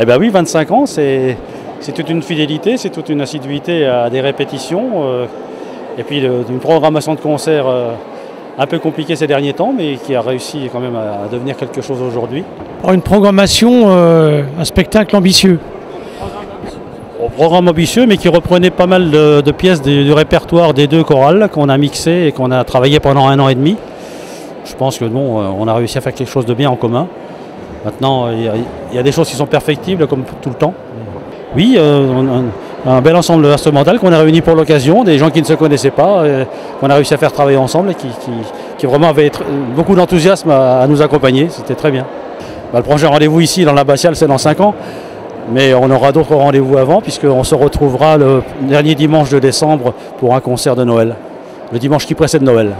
Eh bien oui, 25 ans, c'est toute une fidélité, c'est toute une assiduité à des répétitions. euh, et puis d'une programmation de concerts euh, un peu compliquée ces derniers temps, mais qui a réussi quand même à, à devenir quelque chose aujourd'hui. Une programmation, euh, un spectacle ambitieux. Au programme ambitieux, mais qui reprenait pas mal de, de pièces du, du répertoire des deux chorales qu'on a mixé et qu'on a travaillé pendant un an et demi. Je pense que bon, on a réussi à faire quelque chose de bien en commun. Maintenant, il y, y a des choses qui sont perfectibles, comme tout le temps. Oui, euh, un, bel ensemble instrumental qu'on a réuni pour l'occasion, des gens qui ne se connaissaient pas, euh, qu'on a réussi à faire travailler ensemble et qui, qui- qui vraiment avaient beaucoup d'enthousiasme à, à nous accompagner. C'était très bien. Bah, le prochain rendez-vous ici dans l'abbatiale, c'est dans 5 ans. Mais on aura d'autres rendez-vous avant, puisqu'on se retrouvera le dernier dimanche de décembre pour un concert de Noël. Le dimanche qui précède Noël.